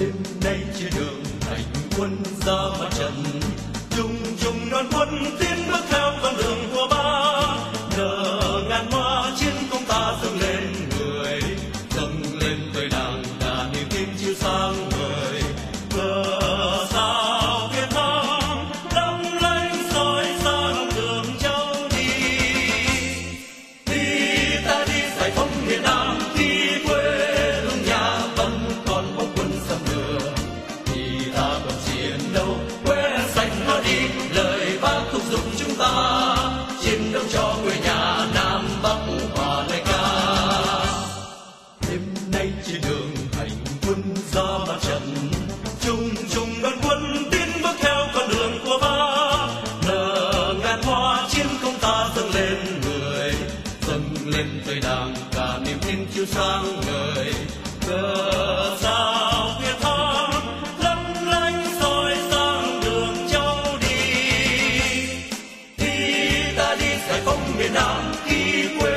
trên đường hành quân ra mặt trận. Chung chung đoàn quân tiến bước theo con đường của ba. Nở ngàn hoa chiến công ta dâng lên người. Dâng lên tới đảng cả niềm tin chiếu sáng. nay trên đường hành quân ra mặt trận chung chung đoàn quân tiến bước theo con đường của ba, nở ngàn hoa chiến công ta dâng lên người. Dâng lên tới đảng cả niềm tin chiếu sáng người. cờ sao việt thắng lấp lánh soi sáng đường châu đi. Khi ta đi giải phóng miền nam khi quê